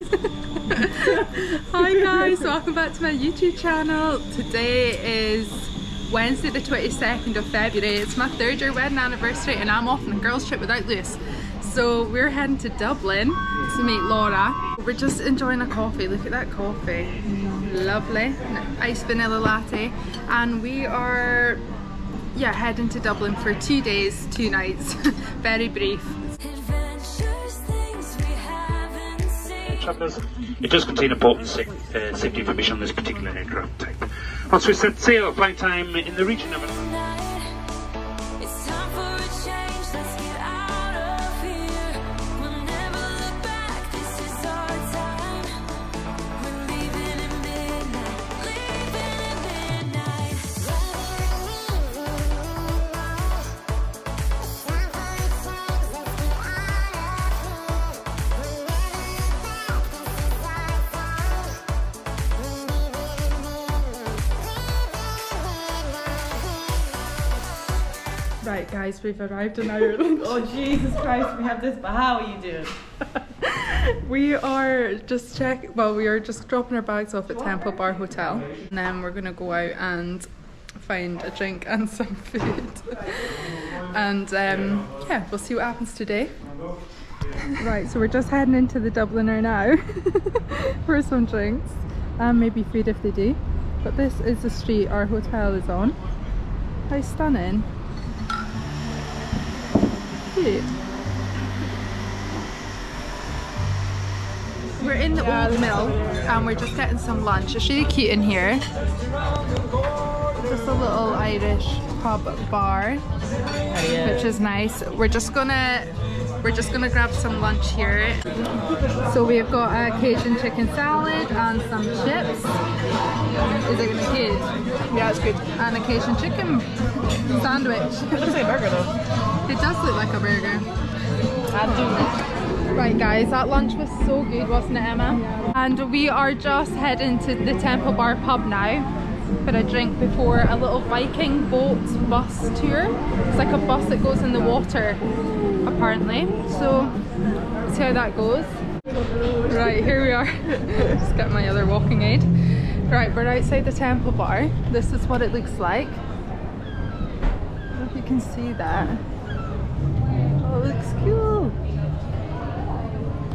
Hi guys, welcome back to my YouTube channel. Today is Wednesday the 22nd of February. It's my third year wedding anniversary and I'm off on a girls trip without Lewis. So we're heading to Dublin to meet Laura. We're just enjoying a coffee. Look at that coffee. Lovely. Iced vanilla latte. And we are yeah, heading to Dublin for two days, two nights. Very brief. It does contain important uh, safety information on this particular aircraft type. Once we set sail, flight time in the region of... We've arrived in Ireland. oh Jesus Christ, we have this, but how are you doing? we are just check well we are just dropping our bags off at Temple Bar Hotel. And then we're gonna go out and find a drink and some food. And um, yeah we'll see what happens today. Right so we're just heading into the Dubliner now for some drinks and maybe food if they do. But this is the street our hotel is on. How stunning cute We're in the yeah, old mill and we're just getting some lunch. It's really cute in here. Just a little Irish pub bar, which is nice. We're just gonna we're just gonna grab some lunch here. So we've got a Cajun chicken salad and some chips. Is it gonna be good? Yeah, it's good. And a Cajun chicken sandwich. It looks like a burger though. It does look like a burger. Right guys, that lunch was so good, wasn't it Emma? Yeah. And we are just heading to the Temple Bar pub now for a drink before a little Viking boat bus tour. It's like a bus that goes in the water apparently. So see how that goes. Right, here we are. Just get my other walking aid. Right, we're outside the Temple Bar. This is what it looks like. I don't know if you can see that. Looks cool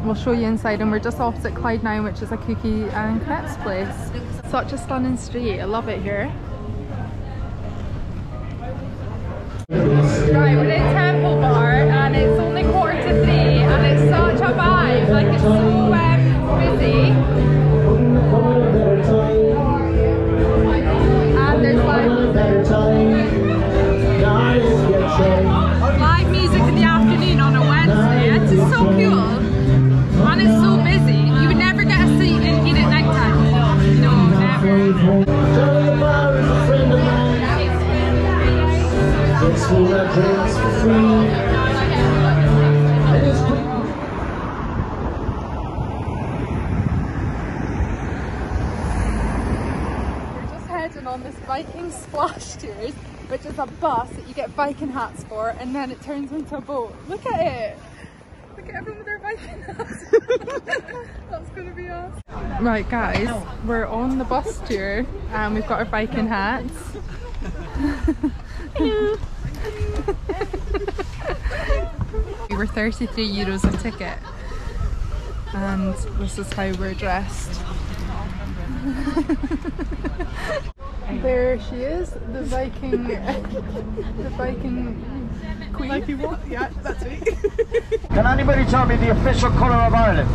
we'll show you inside and we're just opposite Clyde 9 which is a cookie and crepes place. Such a stunning street, I love it here. Right, you get hats for, and then it turns into a boat. Look at it! Look at everyone with their Viking hats. That's gonna be awesome. Right guys, we're on the bus tour and we've got our Viking hats. we were 33 euros a ticket and this is how we're dressed. There she is, the Viking, the Viking queen. Viking what? Yeah, that's me. Can anybody tell me the official colour of Ireland?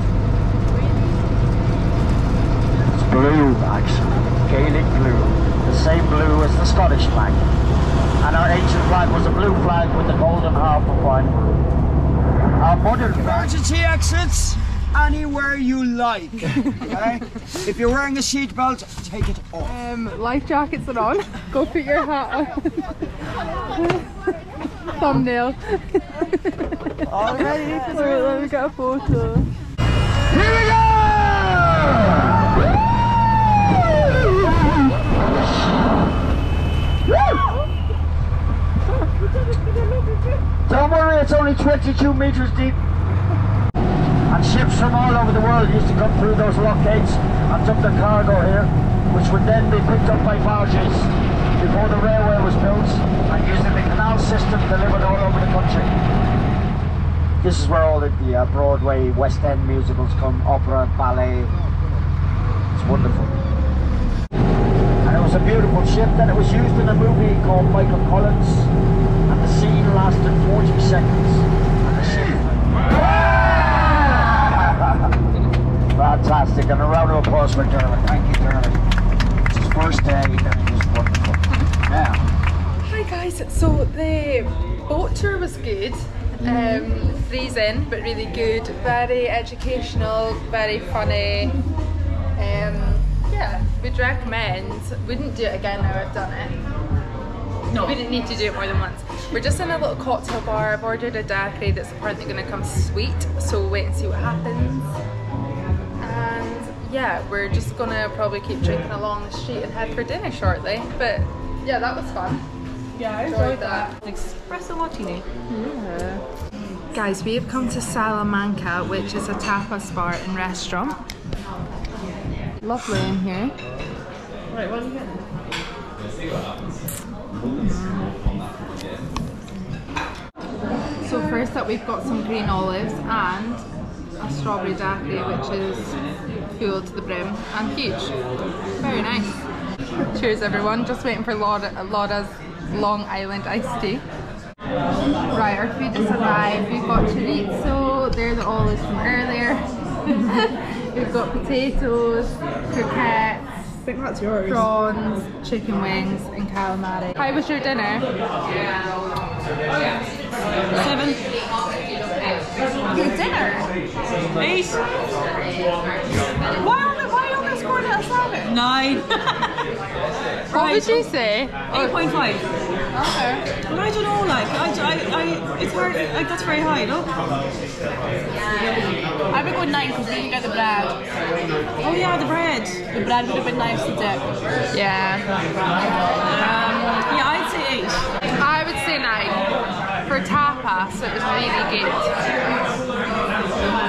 It's blue, actually. Gaelic blue. The same blue as the Scottish flag. And our ancient flag was a blue flag with a golden half of one. Our modern Emergency exits! Anywhere you like. Okay? if you're wearing a seatbelt, take it off. Um, life jackets are on. Go put your hat on. Thumbnail. Alright, let me get a photo. Here we go! Don't worry, it's only 22 meters deep. And ships from all over the world used to come through those lock gates and dump their cargo here, which would then be picked up by barges before the railway was built and using the canal system delivered all over the country. This is where all the, the uh, Broadway, West End musicals come, opera, ballet. It's wonderful. And it was a beautiful ship that it was used in a movie called Michael Collins and the scene lasted 40 seconds. Fantastic, and a round of applause for Dermot. Thank you, Dermot. It's his first day, and it was wonderful. Now, Hi guys, so the boat tour was good. Um, freezing, but really good. Very educational, very funny. Um, yeah, we'd recommend. Wouldn't do it again now I've done it. No. We didn't need to do it more than once. We're just in a little cocktail bar. I've ordered a daiquiri that's apparently going to come sweet, so we'll wait and see what happens. Yeah, we're just going to probably keep drinking along the street and head for dinner shortly. But yeah, that was fun. Yeah, I Enjoyed that. Espresso martini. Yeah. Guys, we have come to Salamanca, which is a tapas bar and restaurant. Lovely in here. Right, what are you getting? Let's see what happens. So first up, we've got some green olives and a strawberry daiquiri, which is to the brim and huge. Very nice. Cheers, everyone. Just waiting for Laura, Laura's Long Island iced tea. Right, our food has arrived. We've got chorizo. They're the olives from earlier. We've got potatoes, croquettes, I think that's yours. prawns, chicken wings, and calamari. How was your dinner? Seven. Your dinner? Eight. Nine. What would you say? 8.5. Okay. But I don't know, like, I, I, I, it's hard, like, that's very high, no? I would go nine because we didn't get the bread. Oh yeah, the bread. The bread would have been nice to dip. Yeah. Um, yeah, I'd say eight. I would say nine. For tapas, it was really good.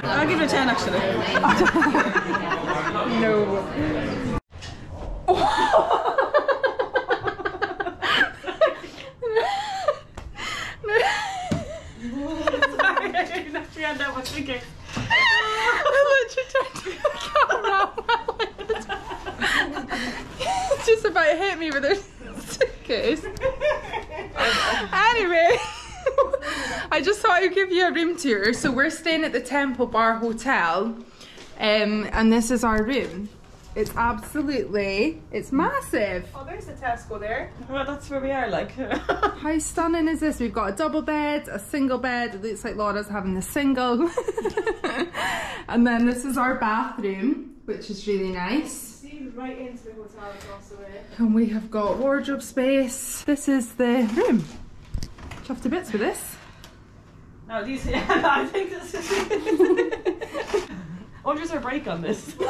I'll give it a 10 actually. No. Sorry, I didn't actually end up with thinking. I literally turned to the camera. It just about hit me with her suitcase. anyway, I just thought I'd give you a room tour. So we're staying at the Temple Bar Hotel, um, and this is our room. It's absolutely, it's massive. Oh, there's a Tesco there. Well, that's where we are, like. How stunning is this? We've got a double bed, a single bed. It looks like Laura's having the single. and then this is our bathroom, which is really nice. See right into the hotel across the way. And we have got wardrobe space. This is the room. Chuffed to bits with this. No, these. I think this is. Is there a break on this?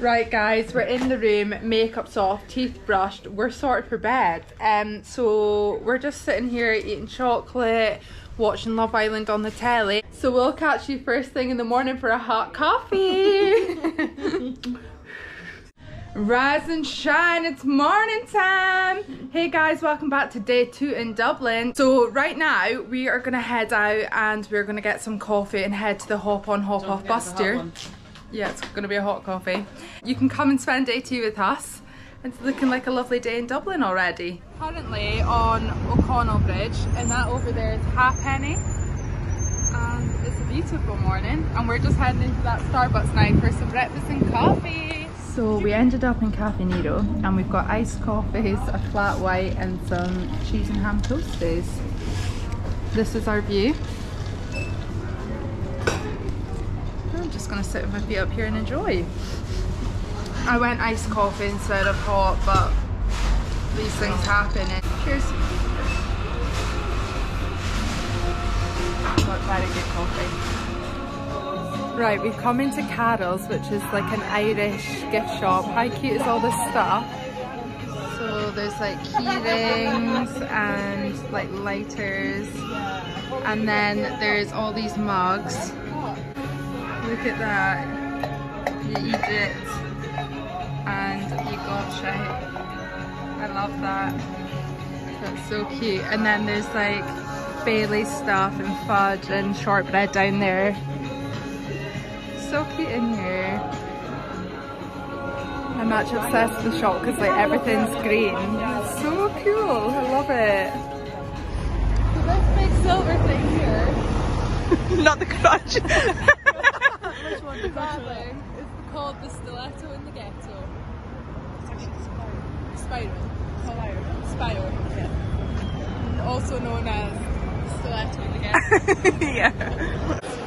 Right guys, we're in the room, makeup's off, teeth brushed, we're sorted for bed. Um, so we're just sitting here eating chocolate, watching Love Island on the telly. So we'll catch you first thing in the morning for a hot coffee. Rise and shine, it's morning time! Hey guys, welcome back to day two in Dublin. So right now, we are gonna head out and we're gonna get some coffee and head to the hop on hop off bus tour. Yeah, it's gonna be a hot coffee. You can come and spend day two with us. It's looking like a lovely day in Dublin already. Currently on O'Connell Bridge, and that over there is Halfpenny. And it's a beautiful morning, and we're just heading into that Starbucks now for some breakfast and coffee. So we ended up in Caffè Nero, and we've got iced coffees, a flat white, and some cheese and ham toasties. This is our view. I'm just gonna sit with my feet up here and enjoy. I went iced coffee instead of hot, but these things happen. And cheers. Got very good coffee. Right, we've come into Carroll's, which is like an Irish gift shop. How cute is all this stuff? So there's like key rings and like lighters. And then there's all these mugs. Look at that. You eat it and you gotcha. I love that. That's so cute. And then there's like Bailey stuff and fudge and shortbread down there. So cute in here. I'm actually obsessed with the shop because like everything's green. It's so cool. I love it. So this big silver thing here. Not the crutch. Which one? Exactly. It's called the stiletto in the ghetto. It's actually Spiral. Spiral. Spiral. Yeah. Also known as stiletto in the ghetto. yeah.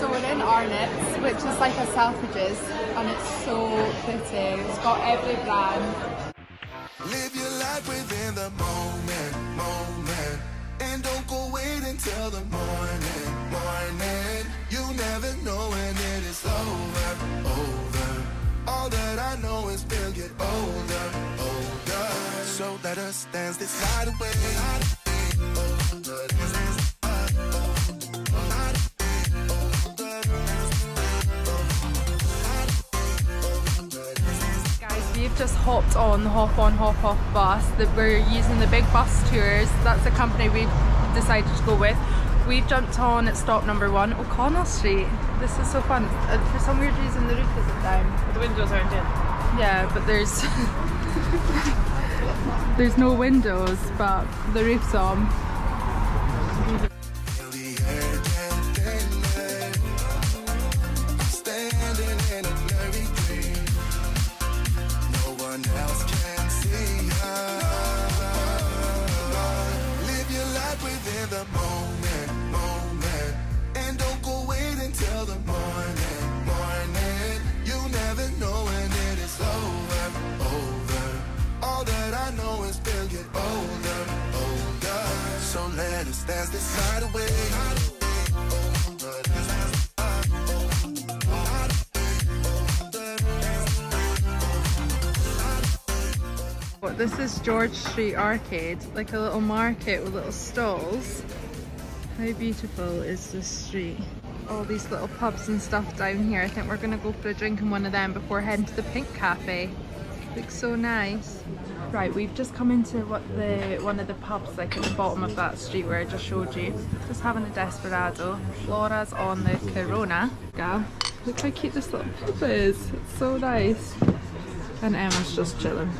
So we're in Arnott's, which is like a Selfridges, and it's so pretty. It's got every brand. Live your life within the moment, moment. And don't go wait until the morning, morning. You never know when it is over, over. All that I know is we'll get older, older. So let us dance this night away. Just hopped on the hop on hop off bus that we're using the big bus tours. That's the company we've decided to go with. We've jumped on at stop number one, O'Connell Street. This is so fun. Uh, For some weird reason the roof isn't down. The windows aren't in. Yeah, but there's there's no windows, but the roof's on. This is George Street Arcade, like a little market with little stalls. How beautiful is this street? All these little pubs and stuff down here. I think we're gonna go for a drink in one of them before heading to the Pink Cafe. Looks so nice. Right, we've just come into what the one of the pubs like at the bottom of that street where I just showed you. Just having a desperado. Flora's on the Corona. Yeah. Look how cute this little pub is. It's so nice. And Emma's just chilling.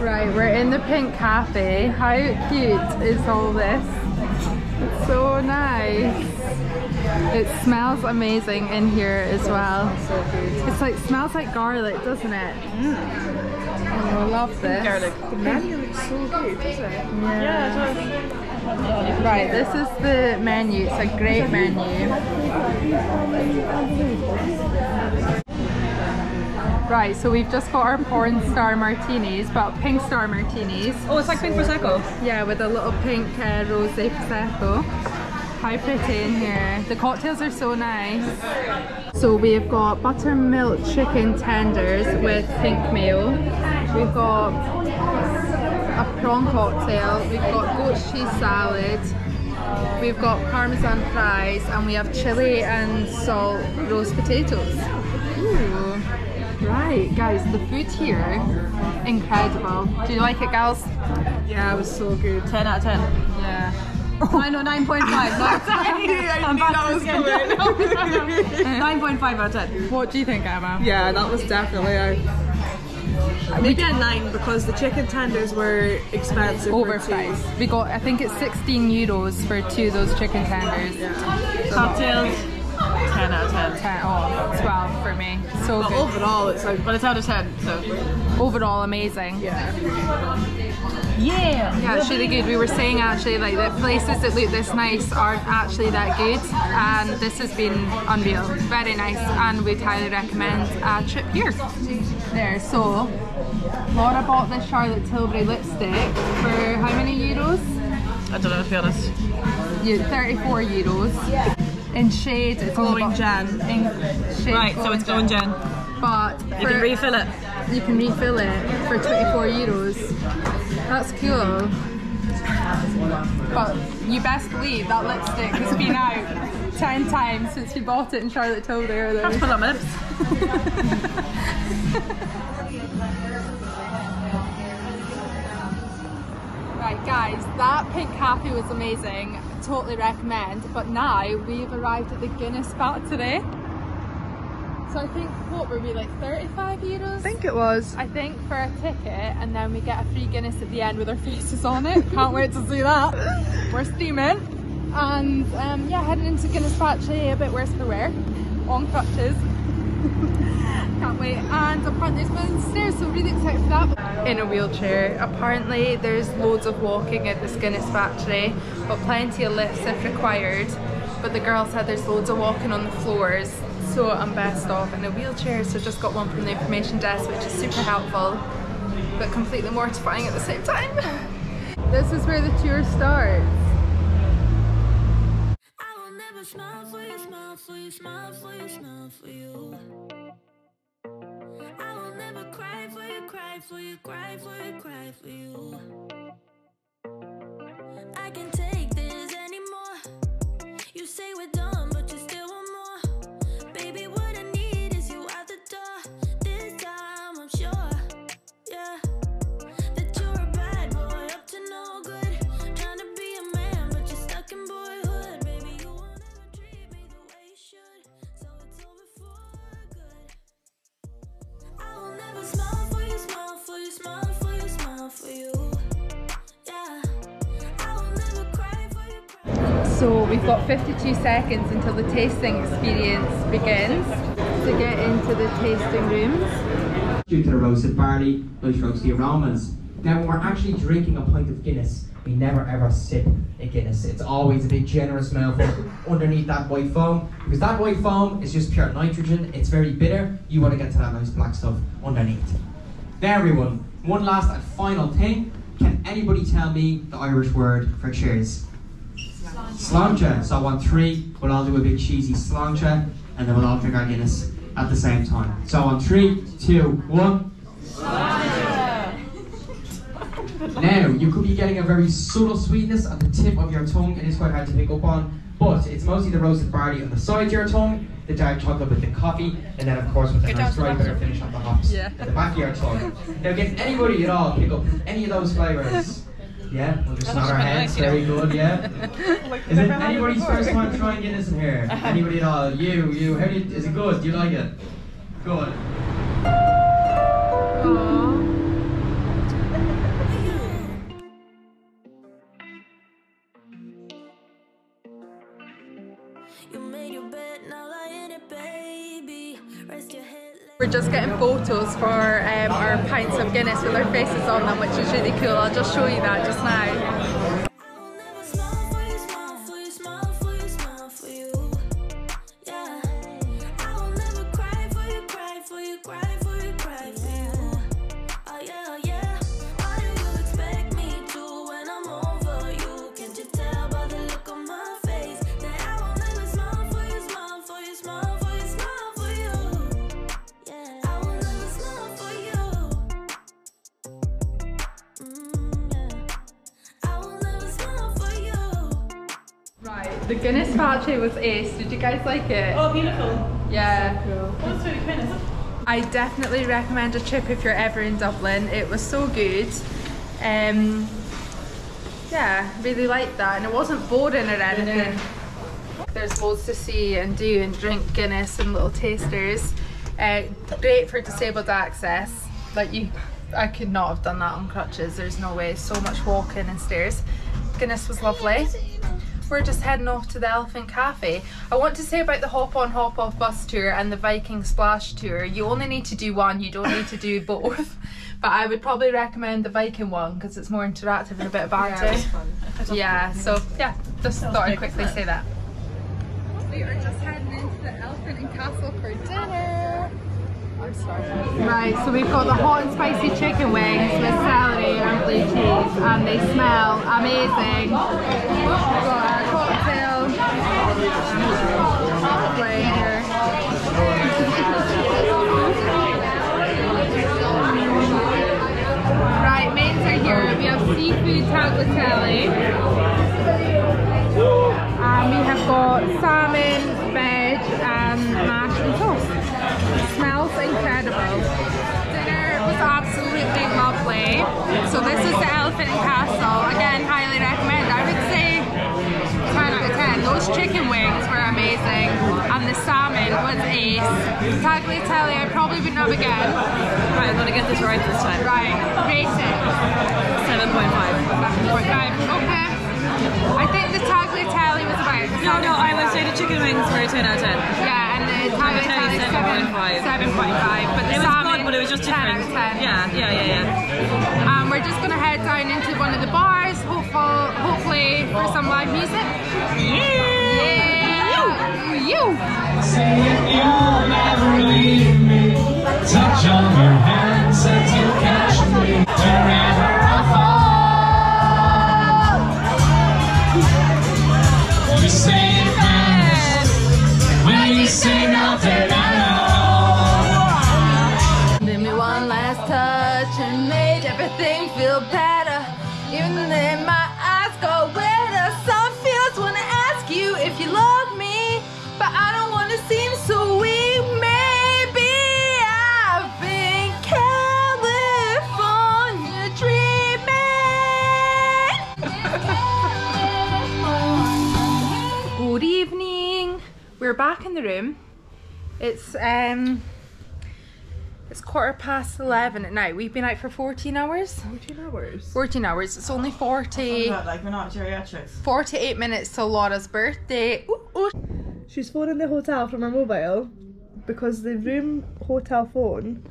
Right, we're in the Pink Cafe. How cute is all this? It's so nice. It smells amazing in here as well. It's like smells like garlic, doesn't it? Oh, I love this. Garlic. The menu looks so good, doesn't it? Yeah, it does. Right, this is the menu. It's a great menu. Right, so we've just got our porn star martinis, but pink star martinis. Oh, it's like pink prosecco. Yeah, with a little pink uh, rose prosecco. How pretty in here. The cocktails are so nice. So we've got buttermilk chicken tenders with pink mayo. We've got a prawn cocktail. We've got goat cheese salad. We've got parmesan fries and we have chili and salt roast potatoes. Ooh. Right, guys, the food here, incredible. Do you like it, gals? Yeah, it was so good. 10 out of 10. Yeah. Oh. I know 9.5. No, I'm back to skin. 9.5 out of 10. What do you think, Emma? Yeah, that was definitely a. Maybe a nine because the chicken tenders were expensive. Overpriced. We got, I think it's 16 euros for two of those chicken tenders. Yeah. Cocktails, 10 out of 10. 10, oh, 12 for me. So But good. overall, it's like, but it's out of 10, so. Overall, amazing. Yeah. Yeah! Yeah, it's really good. We were saying actually like that places that look this nice aren't actually that good and this has been unreal. Very nice and we'd highly recommend a trip here. There, so Laura bought this Charlotte Tilbury lipstick for how many euros? I don't know, to be honest. Yeah, 34 euros. In shade, it's about- Jan. In shade Right, so it's going Jen. But You for- can refill it. you can refill it for 24 euros. That's cool. But you best believe that lipstick has been out 10 times since you bought it in Charlotte her. That's That full of my lips. guys, that pink coffee was amazing. Totally recommend. But now we've arrived at the Guinness today. So I think what were we like 35 euros? I think it was. I think for a ticket, and then we get a free Guinness at the end with our faces on it. Can't wait to see that. We're steaming. And um, yeah, heading into Guinness Factory, a bit worse for wear, on crutches. Can't wait. And apparently there's mountain stairs, so really excited for that. In a wheelchair. Apparently there's loads of walking at this Guinness Factory, but plenty of lifts if required. But the girl said there's loads of walking on the floors, so I'm best off in a wheelchair. So just got one from the information desk, which is super helpful, but completely mortifying at the same time. This is where the tour starts. Cry for you, cry for you, cry for you. I can take this anymore. You say we're We've got 52 seconds until the tasting experience begins to get into the tasting rooms. due to the roasted barley, those roasts the aromas. Now, when we're actually drinking a pint of Guinness, we never ever sip a Guinness. It's always a big generous mouthful underneath that white foam because that white foam is just pure nitrogen. It's very bitter. You want to get to that nice black stuff underneath. Now, everyone, one last and final thing. Can anybody tell me the Irish word for cheers? Sláinte. So I want three. We'll all do a big cheesy sláinte, and then we'll all drink our Guinness at the same time. So on three, two, one. Now, you could be getting a very subtle sweetness at the tip of your tongue. And It is quite hard to pick up on, but it's mostly the roasted barley on the side of your tongue, the dark chocolate with the coffee, and then, of course, with the nice dry bitter finish on the hops Yeah. at the back of your tongue. Now, can anybody at all pick up any of those flavours? Yeah, we'll just nod our heads. Very good, yeah. Is it anybody's first time trying Guinness in here? Anybody at all? You, you. How do you, is it good? Do you like it? Good. You just getting photos for um, our pints of Guinness with our faces on them, which is really cool. I'll just show you that just now. Guinness Factory was ace. Did you guys like it? Oh, beautiful. Yeah. What's really kind of I definitely recommend a trip if you're ever in Dublin. It was so good. Um, yeah, really liked that, and it wasn't boring or anything. There's loads to see and do and drink Guinness and little tasters. Uh, great for disabled access. Like you, I could not have done that on crutches. There's no way. So much walking and stairs. Guinness was lovely. We're just heading off to the Elephant Cafe. I want to say about the hop on hop off bus tour and the Viking Splash tour. You only need to do one, you don't need to do both. But I would probably recommend the Viking one because it's more interactive and a bit of banter. Yeah, so yeah, just thought I'd quickly say that. We are just heading into the Elephant and Castle for dinner. Right, so we've got the hot and spicy chicken wings with celery and blue cheese, and they smell amazing. Oh, We've got our cocktail. Right, mains are here. We have seafood tagliatelle. And we have got salmon, veg, and mash and smells incredible. Dinner was absolutely lovely. So this is the Elephant and Castle. Again, Those chicken wings were amazing. And the salmon was ace. Tagliatelle I probably wouldn't have again. Right, I'm gonna get this right this time. Right, rate it. 7.5. 7.5. Okay. I think the tagliatelle was about. No, no, I would say the chicken wings were a 10 out of 10. Yeah, and the tagliatelle is 7.5. 7.5. But the It was salmon, good, but it was just 10 out of 10. Yeah, yeah, yeah, yeah. Um, we're just gonna head down into one of the bars, hopeful, hopefully for some live music. Yeah! Yeah! You! You'll never leave me. Touch on your hand says you catch back in the room. It's um it's quarter past 11 at night. We've been out for 14 hours. 14 hours. 14 hours. It's only 40, like we're not geriatrics. 48 minutes till Laura's birthday. Ooh, ooh. She's phoning the hotel from her mobile because the room hotel phone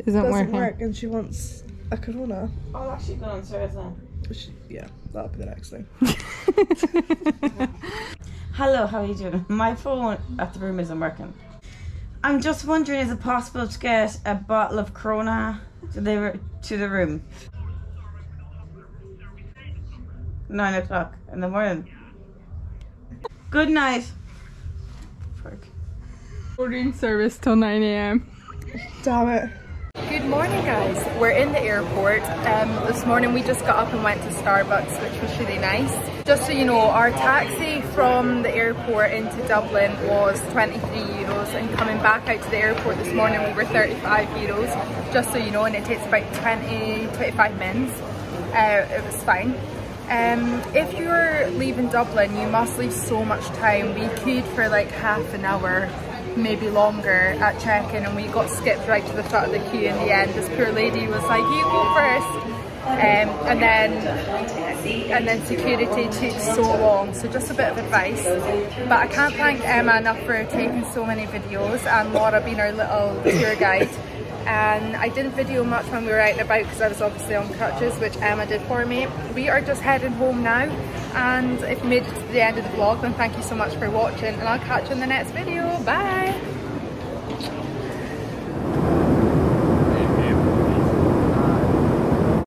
Isn't doesn't working. work and she wants a corona. I'll actually go downstairs now. She, yeah, that'll be the next thing. Hello, how are you doing? My phone at the room isn't working. I'm just wondering, is it possible to get a bottle of Corona to the, to the room? Nine o'clock in the morning. Good night. Fuck. Ordering service till 9 a.m. Damn it. Good morning, guys. We're in the airport. Um, this morning we just got up and went to Starbucks, which was really nice. Just so you know, our taxi from the airport into Dublin was 23 euros, and coming back out to the airport this morning we were 35 euros. Just so you know, and it takes about 20, 25 minutes. Uh, it was fine. Um, if you're leaving Dublin, you must leave so much time. We queued for like half an hour maybe longer at check-in and we got skipped right to the front of the queue in the end. This poor lady was like, you go first. Um, and then and then security took so long so just a bit of advice but I can't thank Emma enough for taking so many videos and Laura being our little tour guide and I didn't video much when we were out and about because I was obviously on crutches which Emma did for me. We are just heading home now and if you made it to the end of the vlog then thank you so much for watching and I'll catch you in the next video. Bye!